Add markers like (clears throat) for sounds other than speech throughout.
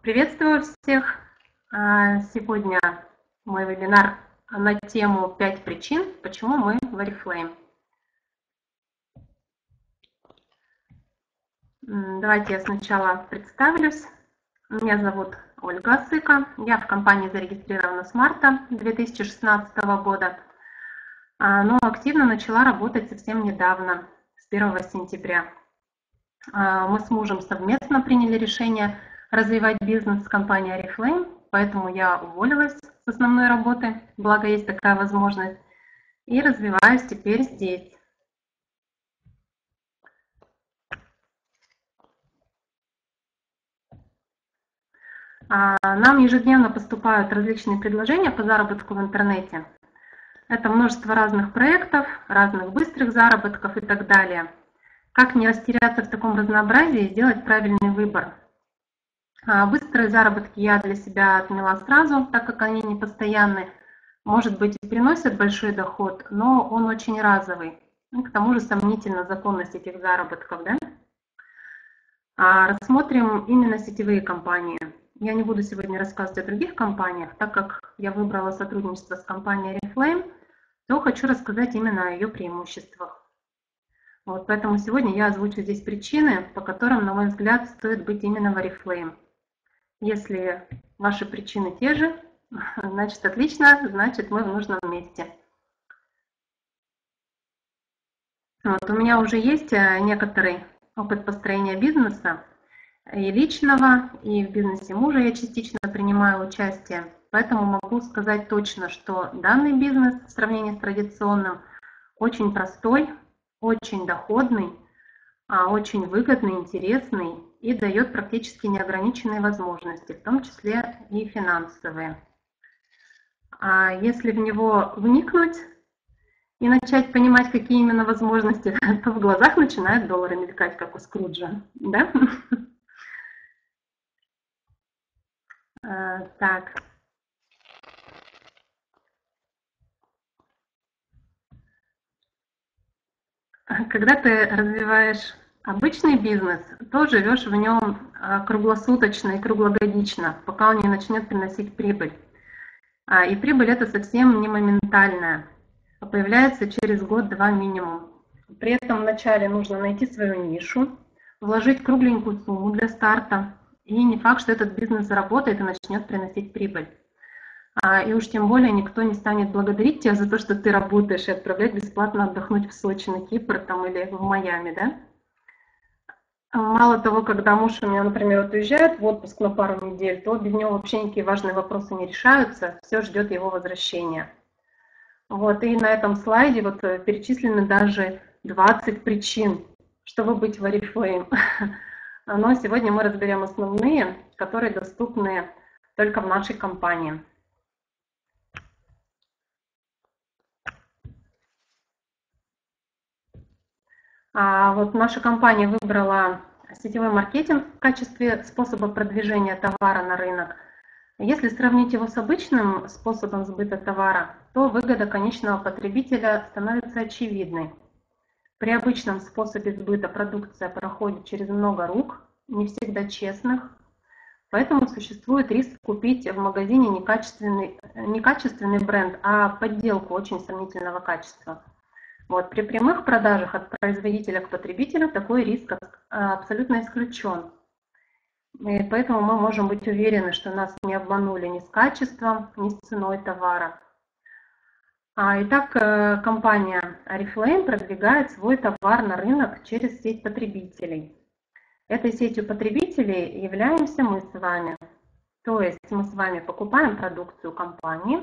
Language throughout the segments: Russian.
Приветствую всех! А, сегодня мой вебинар на тему «5 причин, почему мы в Oriflame». Давайте я сначала представлюсь. Меня зовут Ольга Сыка. Я в компании зарегистрирована с марта 2016 года, а, но активно начала работать совсем недавно, с 1 сентября. А, мы с мужем совместно приняли решение развивать бизнес с компанией Oriflame, поэтому я уволилась с основной работы, благо есть такая возможность, и развиваюсь теперь здесь. А, нам ежедневно поступают различные предложения по заработку в интернете. Это множество разных проектов, разных быстрых заработков и так далее. Как не растеряться в таком разнообразии и сделать правильный выбор – быстрые заработки я для себя отмела сразу, так как они не постоянны. Может быть, и приносят большой доход, но он очень разовый. И к тому же сомнительна законность этих заработков. Да? А рассмотрим именно сетевые компании. Я не буду сегодня рассказывать о других компаниях, так как я выбрала сотрудничество с компанией Reflame, то хочу рассказать именно о ее преимуществах. Вот, поэтому сегодня я озвучу здесь причины, по которым, на мой взгляд, стоит быть именно в Oriflame. Если ваши причины те же, (laughs) значит отлично, значит мы в нужном месте. Вот, у меня уже есть э, некоторый опыт построения бизнеса, и личного, и в бизнесе мужа я частично принимаю участие. Поэтому могу сказать точно, что данный бизнес в сравнении с традиционным очень простой, очень доходный, а очень выгодный, интересный и дает практически неограниченные возможности, в том числе и финансовые. А если в него вникнуть и начать понимать, какие именно возможности, (laughs) то в глазах начинают доллары мелькать, как у Скруджа. Да? (laughs) А, так. Когда ты развиваешь Обычный бизнес, то живешь в нем а, круглосуточно и круглогодично, пока он не начнет приносить прибыль. А, и прибыль это совсем не моментальная, а появляется через год-два минимум. При этом вначале нужно найти свою нишу, вложить кругленькую сумму для старта, и не факт, что этот бизнес заработает и начнет приносить прибыль. А, и уж тем более никто не станет благодарить тебя за то, что ты работаешь и отправлять бесплатно отдохнуть в Сочи, на Кипр там, или в Майами, да? Мало того, когда муж у меня, например, вот уезжает в отпуск на пару недель, то без него вообще никакие важные вопросы не решаются, все ждет его возвращения. Вот, и на этом слайде вот э, перечислены даже 20 причин, чтобы быть в Oriflame. (laughs) Но сегодня мы разберем основные, которые доступны только в нашей компании. Вот наша компания выбрала сетевой маркетинг в качестве способа продвижения товара на рынок. Если сравнить его с обычным способом сбыта товара, то выгода конечного потребителя становится очевидной. При обычном способе сбыта продукция проходит через много рук, не всегда честных, поэтому существует риск купить в магазине некачественный, некачественный бренд, а подделку очень сомнительного качества – вот, при прямых продажах от производителя к потребителю такой риск абсолютно исключен. И поэтому мы можем быть уверены, что нас не обманули ни с качеством, ни с ценой товара. А, итак, э, компания Oriflame продвигает свой товар на рынок через сеть потребителей. Этой сетью потребителей являемся мы с вами. То есть мы с вами покупаем продукцию компании,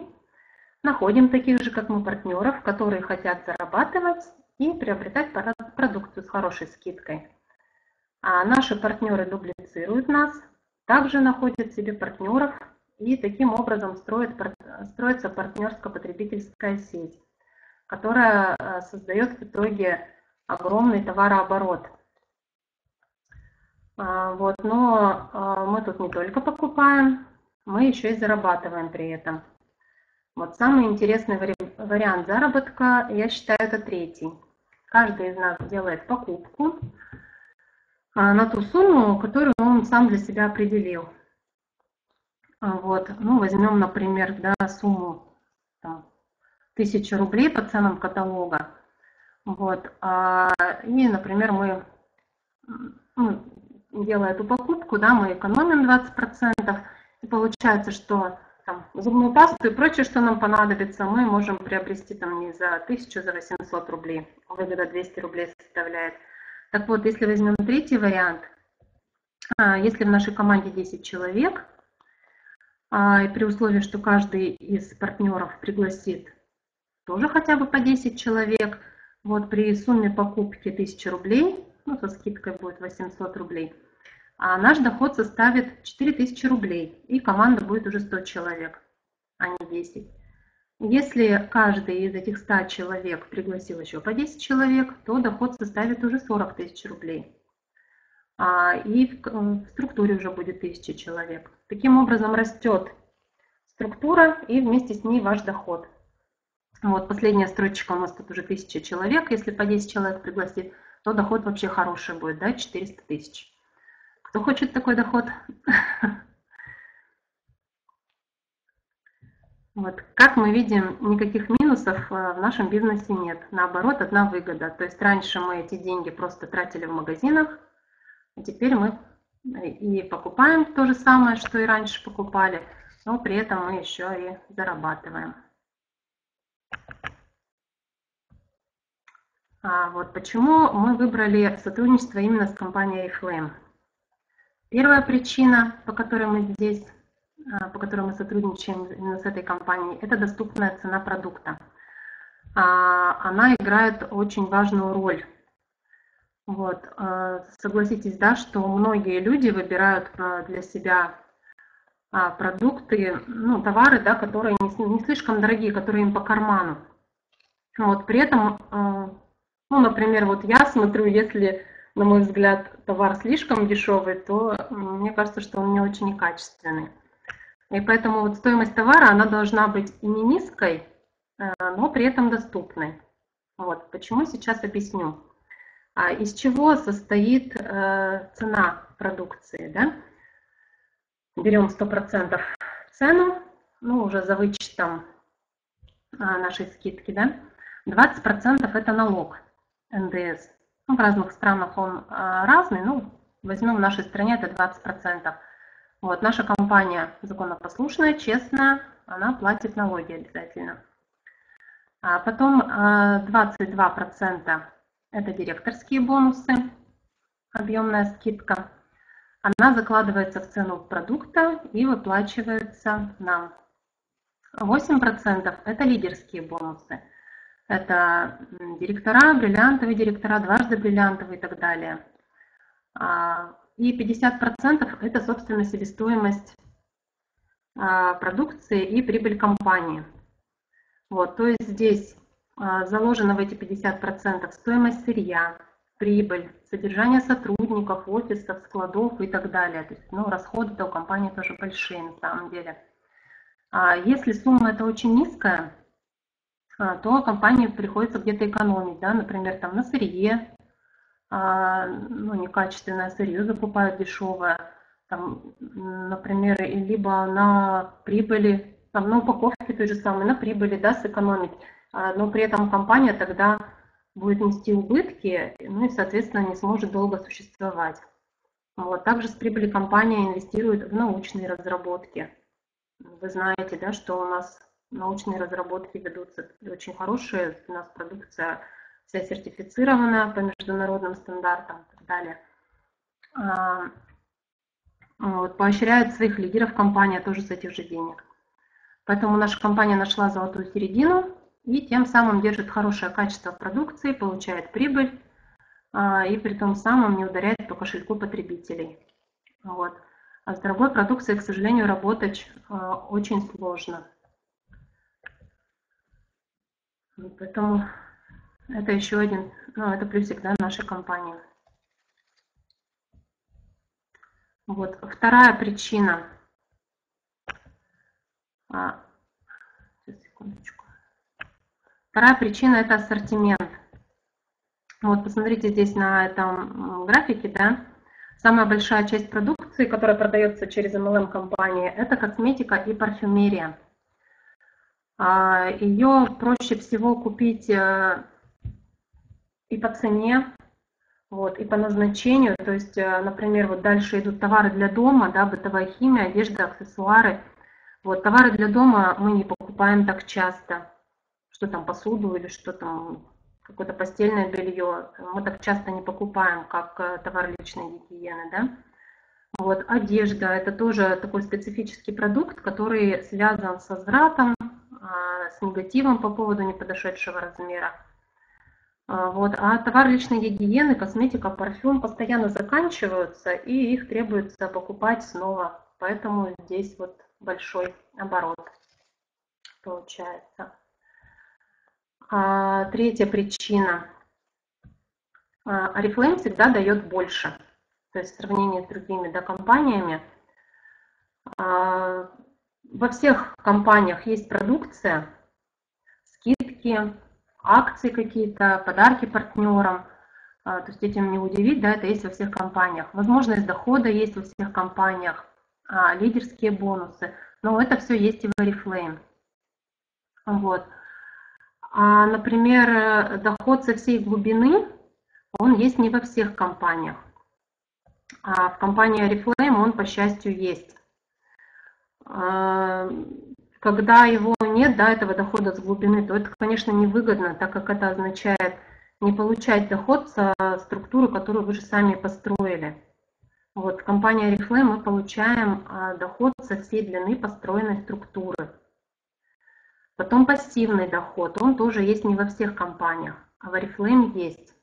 Находим таких же, как мы, партнеров, которые хотят зарабатывать и приобретать продукцию с хорошей скидкой. А наши партнеры дублицируют нас, также находят себе партнеров и таким образом строит, строится партнерско-потребительская сеть, которая э, создает в итоге огромный товарооборот. А, вот, но э, мы тут не только покупаем, мы еще и зарабатываем при этом. Вот самый интересный вари вариант заработка, я считаю, это третий. Каждый из нас делает покупку а, на ту сумму, которую он сам для себя определил. Вот, ну, возьмем, например, да, сумму там, 1000 рублей по ценам каталога. Вот, а, и, например, мы, ну, делая эту покупку, да, мы экономим 20%, и получается, что зубную пасту и прочее, что нам понадобится, мы можем приобрести там не за 1000, за 800 рублей. Выгода 200 рублей составляет. Так вот, если возьмем третий вариант, а, если в нашей команде 10 человек, а, и при условии, что каждый из партнеров пригласит тоже хотя бы по 10 человек, вот при сумме покупки 1000 рублей, ну, со скидкой будет 800 рублей, а наш доход составит 4000 рублей, и команда будет уже 100 человек, а не 10. Если каждый из этих 100 человек пригласил еще по 10 человек, то доход составит уже 40 тысяч рублей. А, и в, в структуре уже будет 1000 человек. Таким образом растет структура и вместе с ней ваш доход. Вот последняя строчка у нас тут уже 1000 человек. Если по 10 человек пригласить, то доход вообще хороший будет, да, 400 тысяч. Кто хочет такой доход? (laughs) Вот, как мы видим, никаких минусов э, в нашем бизнесе нет. Наоборот, одна выгода. То есть раньше мы эти деньги просто тратили в магазинах, а теперь мы э, и покупаем то же самое, что и раньше покупали, но при этом мы еще и зарабатываем. А вот почему мы выбрали сотрудничество именно с компанией Flame. Первая причина, по которой мы здесь, по которой мы сотрудничаем именно с этой компанией, это доступная цена продукта. А, она играет очень важную роль. Вот. А, согласитесь, да, что многие люди выбирают для себя продукты, ну, товары, да, которые не, слишком дорогие, которые им по карману. Вот, при этом, ну, например, вот я смотрю, если на мой взгляд, товар слишком дешевый, то мне кажется, что он не очень некачественный. И поэтому вот стоимость товара, она должна быть и не низкой, э, но при этом доступной. Вот, почему сейчас объясню. А из чего состоит э, цена продукции, да? Берем 100% цену, ну, уже за вычетом э, нашей скидки, да? 20% это налог НДС. Ну, в разных странах он разный, ну, возьмем в нашей стране это 20%. Вот, наша компания законопослушная, честная, она платит налоги обязательно. А потом 22% а, это директорские бонусы, объемная скидка. Она закладывается в цену продукта и выплачивается нам. 8% это лидерские бонусы. Это директора, бриллиантовые директора, дважды бриллиантовые и так далее. А, и 50% это, собственно, себестоимость а, продукции и прибыль компании. Вот, то есть здесь а, заложено в эти 50% стоимость сырья, прибыль, содержание сотрудников, офисов, складов и так далее. То есть, ну, расходы-то у компании тоже большие на самом деле. Если сумма это очень низкая, а, то компании приходится где-то экономить, да, например, там на сырье, а, ну, некачественное сырье закупают дешевое, там, например, либо на прибыли, там, на упаковке той же самой, на прибыли, да, сэкономить, а, но при этом компания тогда будет нести убытки, ну и, соответственно, не сможет долго существовать. Вот. Также с прибыли компания инвестирует в научные разработки. Вы знаете, да, что у нас научные разработки ведутся очень хорошие, у нас продукция вся сертифицированная по международным стандартам и так далее. А, вот, поощряет своих лидеров компания тоже с этих же денег. Поэтому наша компания нашла золотую середину и тем самым держит хорошее качество продукции, получает прибыль а, и при том самом не ударяет по кошельку потребителей. Вот. А с дорогой продукцией, к сожалению, работать а, очень сложно. Поэтому это еще один, ну, это плюсик, да, нашей компании. Вот, вторая причина. А, секундочку. Вторая причина – это ассортимент. Вот, посмотрите здесь на этом графике, да, Самая большая часть продукции, которая продается через MLM-компании, это косметика и парфюмерия. А, Ее проще всего купить э, и по цене, вот, и по назначению. То есть, э, например, вот дальше идут товары для дома, да, бытовая химия, одежда, аксессуары. Вот, товары для дома мы не покупаем так часто. Что там, посуду или что там, какое-то постельное белье. Мы так часто не покупаем, как э, товар личной гигиены, да. Вот, одежда – это тоже такой специфический продукт, который связан с возвратом, а, с негативом по поводу неподошедшего размера. А, вот. А товар личной гигиены, косметика, парфюм постоянно заканчиваются, и их требуется покупать снова. Поэтому здесь вот большой оборот получается. А, третья причина. Oriflame всегда дает больше. То есть в сравнении с другими да, компаниями. Во всех компаниях есть продукция, скидки, акции какие-то, подарки партнерам. А, то есть этим не удивить, да, это есть во всех компаниях. Возможность дохода есть во всех компаниях, а, лидерские бонусы. Но это все есть и в Oriflame. Вот. А, например, доход со всей глубины, он есть не во всех компаниях. А в компании Oriflame он, по счастью, есть. Когда его нет, да, этого дохода с глубины, то это, конечно, невыгодно, так как это означает не получать доход со структуры, которую вы же сами построили. Вот, в компании Oriflame мы получаем а, доход со всей длины построенной структуры. Потом пассивный доход, он тоже есть не во всех компаниях, а в Oriflame есть.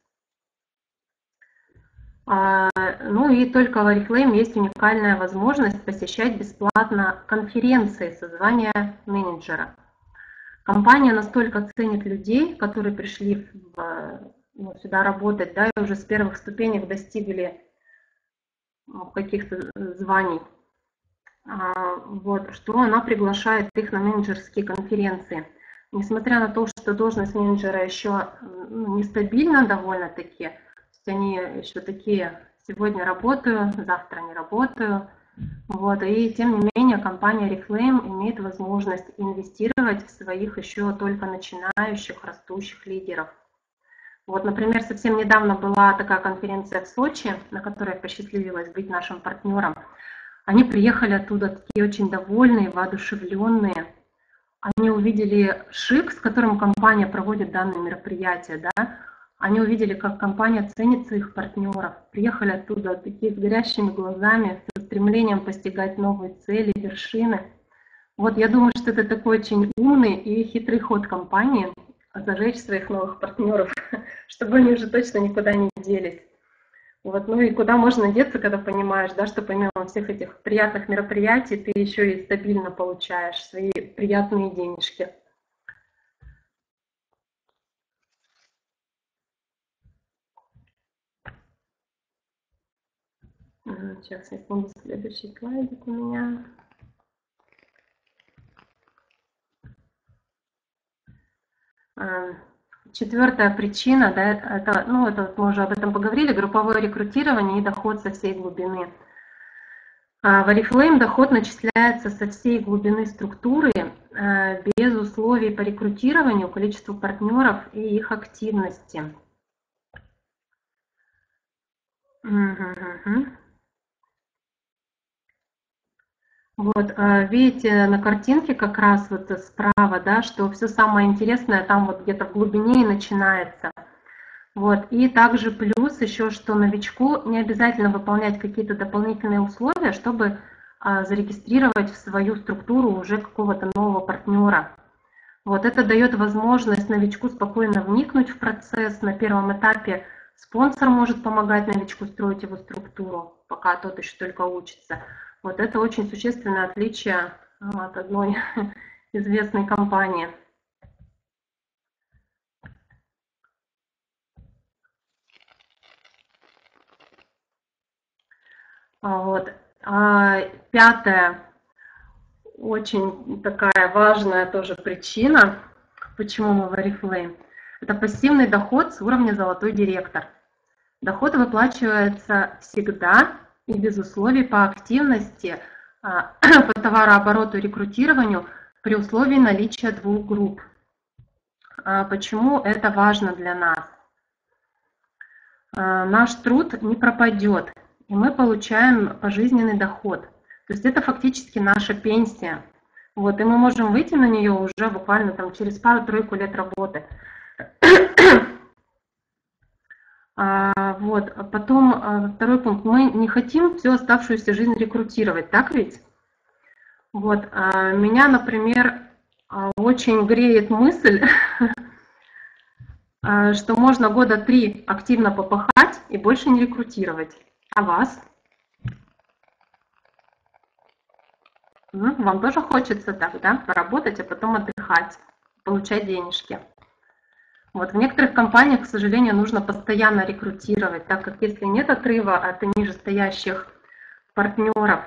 А, ну и только в Oriflame есть уникальная возможность посещать бесплатно конференции созвания менеджера. Компания настолько ценит людей, которые пришли в, ну, сюда работать, да, и уже с первых ступенек достигли ну, каких-то званий, а, вот, что она приглашает их на менеджерские конференции. Несмотря на то, что должность менеджера еще ну, нестабильна довольно-таки, они еще такие, сегодня работаю, завтра не работаю. Вот, и тем не менее компания Reflame имеет возможность инвестировать в своих еще только начинающих, растущих лидеров. Вот, например, совсем недавно была такая конференция в Сочи, на которой посчастливилось быть нашим партнером. Они приехали оттуда такие очень довольные, воодушевленные. Они увидели шик, с которым компания проводит данное мероприятие, да, они увидели, как компания ценит своих партнеров, приехали оттуда такие с горящими глазами, с стремлением постигать новые цели, вершины. Вот я думаю, что это такой очень умный и хитрый ход компании зажечь своих новых партнеров, (laughs) чтобы они уже точно никуда не делись. Вот, ну и куда можно деться, когда понимаешь, да, что помимо всех этих приятных мероприятий ты еще и стабильно получаешь свои приятные денежки. Сейчас, секунду, следующий слайдик у меня. А, четвертая причина, да, это, ну, это вот мы уже об этом поговорили, групповое рекрутирование и доход со всей глубины. А, в Oriflame доход начисляется со всей глубины структуры, а, без условий по рекрутированию, количеству партнеров и их активности. Угу, угу. Вот, а, видите, на картинке как раз вот справа, да, что все самое интересное там вот где-то в глубине и начинается. Вот, и также плюс еще, что новичку не обязательно выполнять какие-то дополнительные условия, чтобы а, зарегистрировать в свою структуру уже какого-то нового партнера. Вот это дает возможность новичку спокойно вникнуть в процесс. На первом этапе спонсор может помогать новичку строить его структуру, пока тот еще только учится. Вот это очень существенное отличие а, от одной (laughs) известной компании. А, вот. А, пятое, очень такая важная тоже причина, почему мы в Oriflame, это пассивный доход с уровня золотой директор. Доход выплачивается всегда и без условий по активности, а, (clears throat) по товарообороту и рекрутированию при условии наличия двух групп. А почему это важно для нас? А, наш труд не пропадет, и мы получаем пожизненный доход. То есть это фактически наша пенсия. Вот, и мы можем выйти на нее уже буквально там через пару-тройку лет работы. А, вот, потом а, второй пункт. Мы не хотим всю оставшуюся жизнь рекрутировать, так ведь? Вот, а, меня, например, очень греет мысль, (laughs) что можно года три активно попахать и больше не рекрутировать. А вас? Вам тоже хочется так, да, поработать, а потом отдыхать, получать денежки. Вот в некоторых компаниях, к сожалению, нужно постоянно рекрутировать, так как если нет отрыва от нижестоящих партнеров,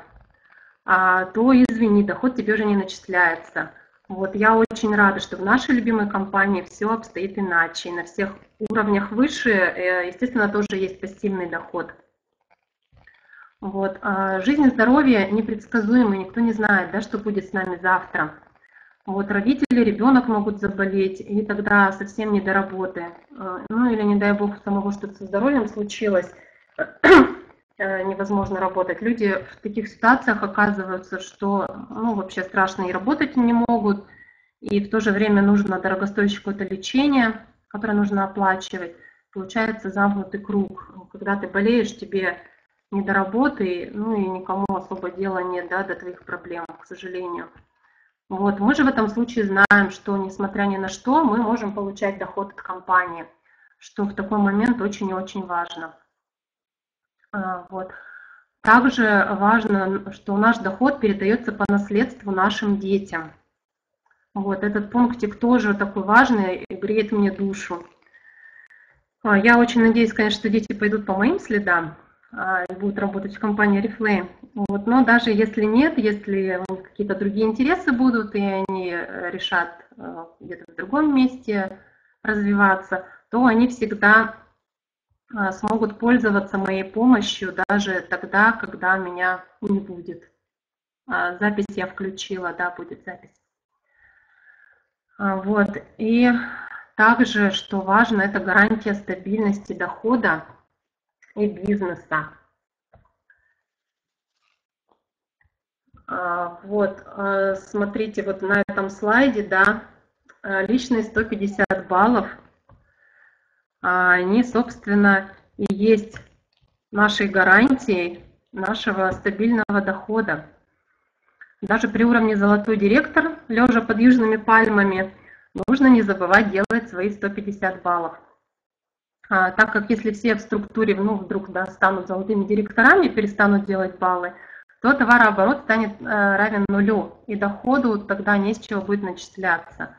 а, то извини, доход тебе уже не начисляется. Вот я очень рада, что в нашей любимой компании все обстоит иначе. И на всех уровнях выше, э, естественно, тоже есть пассивный доход. Вот. А жизнь и здоровье непредсказуемы, никто не знает, да, что будет с нами завтра. Вот родители, ребенок могут заболеть, и тогда совсем не до работы. А, ну или, не дай бог, самого что-то со здоровьем случилось, (clears throat) э, невозможно работать. Люди в таких ситуациях оказываются, что ну, вообще страшно и работать не могут, и в то же время нужно дорогостоящее какое-то лечение, которое нужно оплачивать. Получается замкнутый круг. Когда ты болеешь, тебе не до работы, ну и никому особо дела нет да, до твоих проблем, к сожалению. Вот. Мы же в этом случае знаем, что несмотря ни на что, мы можем получать доход от компании, что в такой момент очень и очень важно. А, вот. Также важно, что наш доход передается по наследству нашим детям. Вот этот пунктик тоже такой важный и греет мне душу. А, я очень надеюсь, конечно, что дети пойдут по моим следам, а, будут работать в компании Reflame. Вот. Но даже если нет, если какие-то другие интересы будут, и они э, решат э, где-то в другом месте развиваться, то они всегда а, смогут пользоваться моей помощью даже тогда, когда меня не будет. А, запись я включила, да, будет запись. Вот. И также, что важно, это гарантия стабильности дохода и бизнеса. А, вот, а, смотрите, вот на этом слайде, да, а, личные 150 баллов, они, собственно, и есть нашей гарантией нашего стабильного дохода. Даже при уровне золотой директор, лежа под южными пальмами, нужно не забывать делать свои 150 баллов. А, так как если все в структуре ну, вдруг да, станут золотыми директорами, перестанут делать баллы, то товарооборот станет э, равен нулю, и доходу тогда не с чего будет начисляться.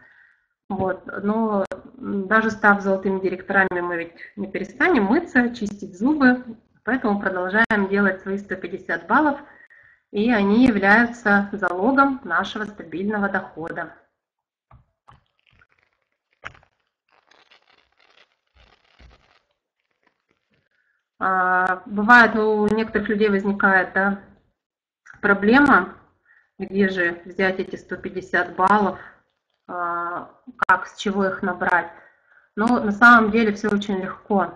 Вот. Но даже став золотыми директорами, мы ведь не перестанем мыться, чистить зубы, поэтому продолжаем делать свои 150 баллов, и они являются залогом нашего стабильного дохода. А, бывает, ну, у некоторых людей возникает да, проблема, где же взять эти 150 баллов, а, как, с чего их набрать. Но на самом деле все очень легко.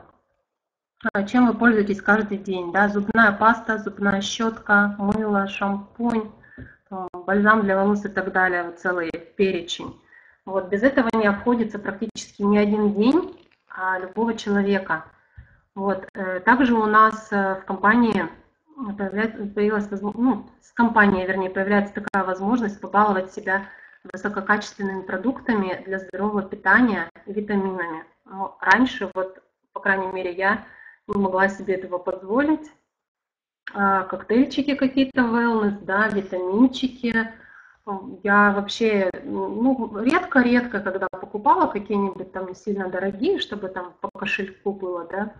А, чем вы пользуетесь каждый день? Да? Зубная паста, зубная щетка, мыло, шампунь, бальзам для волос и так далее, вот целый перечень. Вот без этого не обходится практически ни один день а любого человека. Вот. Э, также у нас э, в компании появилась ну, с компанией, вернее, появляется такая возможность побаловать себя высококачественными продуктами для здорового питания и витаминами. Но раньше, вот, по крайней мере, я не могла себе этого позволить. А, коктейльчики какие-то wellness, да, витаминчики. Я вообще, ну, редко-редко, когда покупала какие-нибудь там сильно дорогие, чтобы там по кошельку было, да,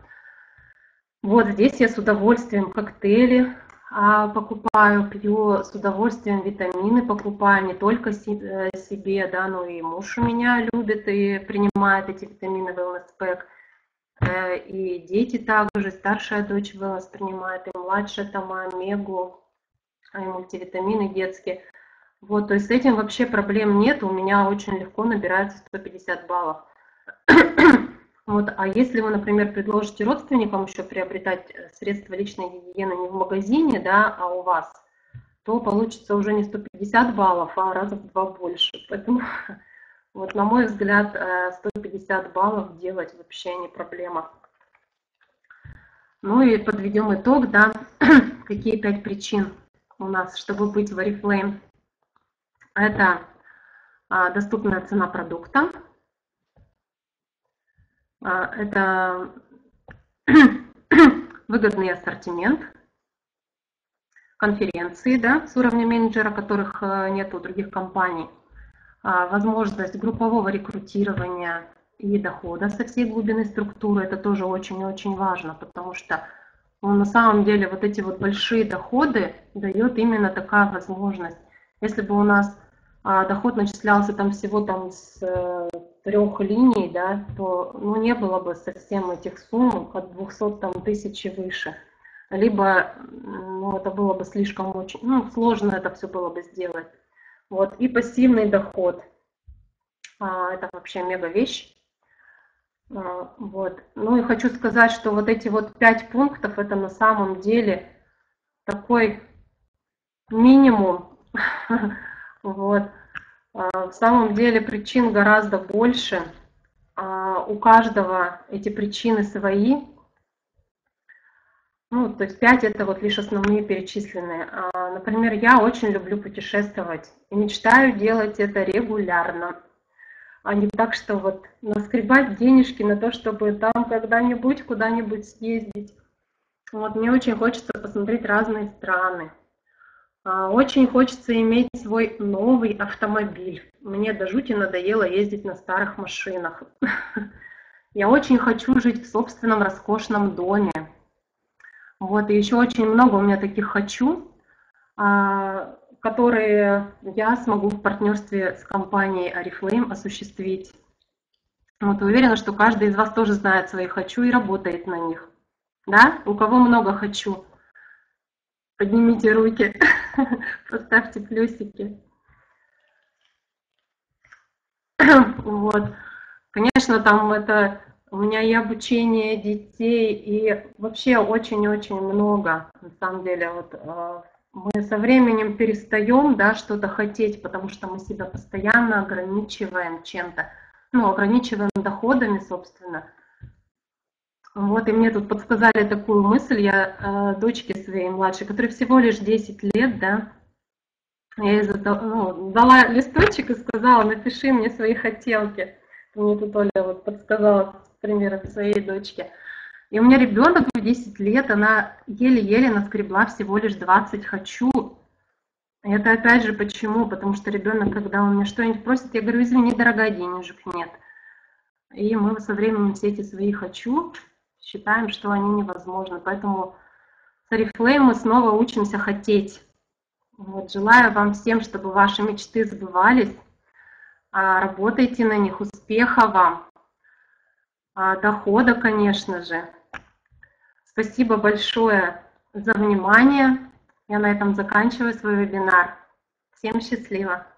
вот здесь я с удовольствием коктейли а, покупаю, пью с удовольствием витамины покупаю, не только э, себе, да, но и муж у меня любит и принимает эти витамины Wellness Pack. Э, и дети также, старшая дочь воспринимает, и младшая там омегу, и мультивитамины детские. Вот, то есть с этим вообще проблем нет, у меня очень легко набирается 150 баллов. Вот, а если вы, например, предложите родственникам еще приобретать э, средства личной гигиены не в магазине, да, а у вас, то получится уже не 150 баллов, а раза в два больше. Поэтому, (laughs) вот, на мой взгляд, 150 э, баллов делать вообще не проблема. Ну и подведем итог, да, (clears throat) какие пять причин у нас, чтобы быть в Oriflame. Это а, доступная цена продукта, это (clears throat) выгодный ассортимент, конференции да, с уровня менеджера, которых э, нет у других компаний, а, возможность группового рекрутирования и дохода со всей глубины структуры, это тоже очень-очень важно, потому что ну, на самом деле вот эти вот большие доходы дает именно такая возможность. Если бы у нас а, доход начислялся там всего там с э, трех линий, да, то ну, не было бы совсем этих сумм от 200 там, тысяч и выше. Либо ну, это было бы слишком очень, ну, сложно это все было бы сделать. Вот. И пассивный доход. А, это вообще мега вещь. А, вот. Ну и хочу сказать, что вот эти вот пять пунктов, это на самом деле такой минимум. (laughs) Вот. А, в самом деле причин гораздо больше. А, у каждого эти причины свои. Ну, то есть пять это вот лишь основные перечисленные. А, например, я очень люблю путешествовать и мечтаю делать это регулярно. А не так, что вот наскребать денежки на то, чтобы там когда-нибудь куда-нибудь съездить. Вот мне очень хочется посмотреть разные страны. А, очень хочется иметь свой новый автомобиль. Мне до жути надоело ездить на старых машинах. (laughs) Я очень хочу жить в собственном роскошном доме. Вот, и еще очень много у меня таких хочу, а, которые я смогу в партнерстве с компанией Oriflame осуществить. Вот, уверена, что каждый из вас тоже знает свои хочу и работает на них. Да? У кого много хочу? Поднимите руки, (laughs) (laughs) поставьте плюсики. (clears throat) Вот. Конечно, там это у меня и обучение детей, и вообще очень-очень много, на самом деле. Вот э, мы со временем перестаем, да, что-то хотеть, потому что мы себя постоянно ограничиваем чем-то, ну, ограничиваем доходами, собственно. Вот, и мне тут подсказали такую мысль, я э, дочке своей младшей, которой всего лишь 10 лет, да, я ей ну, дала листочек и сказала, напиши мне свои хотелки. Мне тут Оля вот подсказала примеры своей дочки. И у меня ребенок в 10 лет, она еле-еле наскребла всего лишь 20 «хочу». И это опять же почему? Потому что ребенок, когда он меня что-нибудь просит, я говорю, извини, дорогая, денежек нет. И мы со временем все эти свои «хочу» считаем, что они невозможны. Поэтому с Oriflame мы снова учимся хотеть. Вот, желаю вам всем, чтобы ваши мечты сбывались. А, работайте на них, успеха вам, а, дохода, конечно же. Спасибо большое за внимание. Я на этом заканчиваю свой вебинар. Всем счастливо!